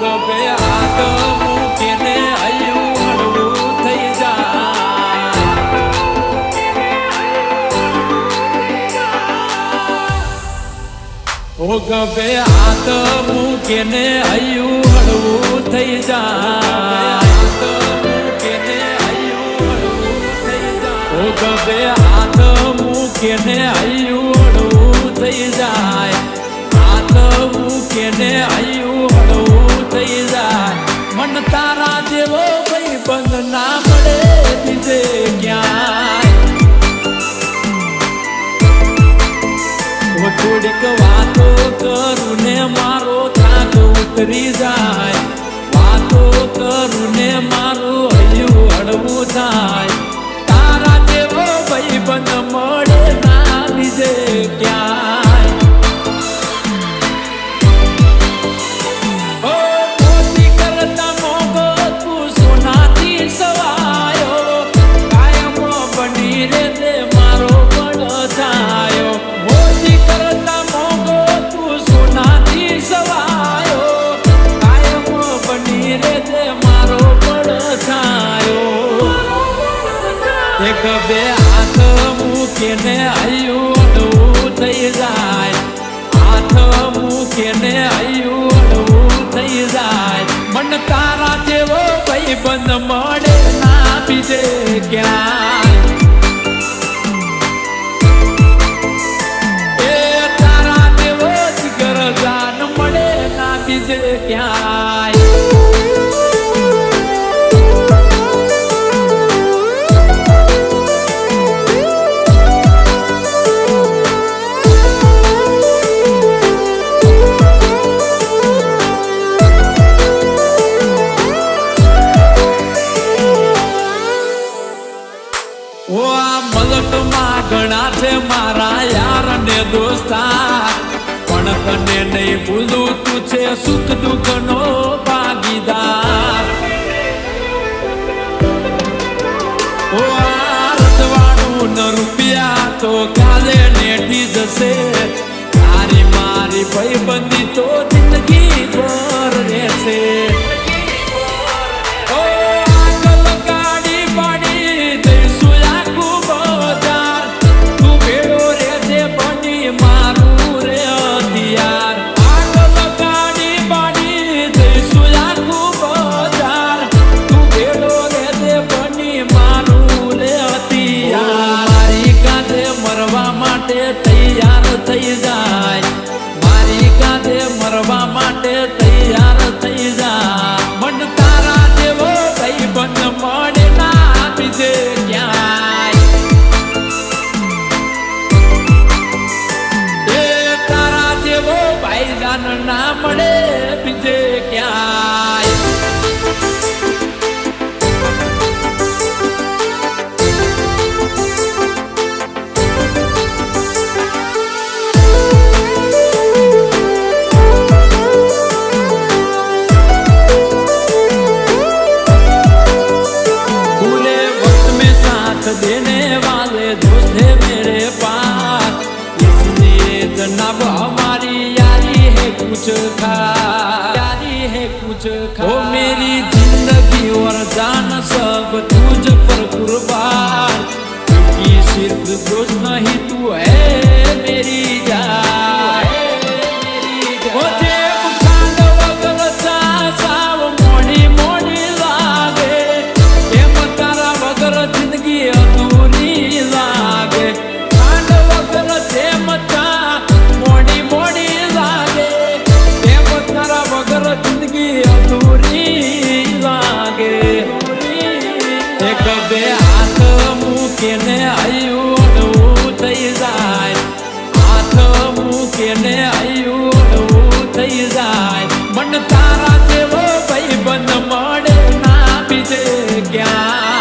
ગભે હાથ મૂકીને હૈયું હળવું થઈ જાય ઓ ગભે હાથ મૂકીને હૈયું હળવું થઈ જાય ઓ ગભે હાથ મૂકીને હૈયું હળવું થઈ જાય. હાથ મૂકીને હૈયું ભાઈ બંધ ના મળે બીજે ક્યાંય? થોડીક વાતો કરું ને મારો થાક ઉતરી જાય. વાતો કરું ને મારું હૈયું હળવું થાય. એક બે હાથ મૂકીને હૈયું અડવું થઈ જાય. હાથ મૂકીને હૈયું અડવું થઈ જાય. મન તારા જેવો ભાઈ બંધ મળે ના બીજે ક્યાં તારા જેવો જ જાન મળે ના બીજે ક્યાંય. ભૂલું તું છે સુખ દુઃખ નો મરવા માટે તૈયાર થઈ જાય. મારી કાંધે મરવા માટે તૈયાર થઈ જા મન તારા જેવો ભાઈ બંધ મળે ના બીજે ક્યાંય. એ તારા જેવો ભાઈ જાન ના મળે બીજે कुछ खा। प्यारी है कुछ खा। ओ मेरी ज़िंदगी और जान सब तुझ पर कुर्बान। क्योंकि सिर्फ़ दोस्त नहीं, तू है રબે હાથ મૂકીને આયું એવું થઈ જાય. હાથ મૂકીને આયું એવું થઈ જાય. મન તારા જેવો ભાઈ બંધ મળે ના બીજે ક્યાં?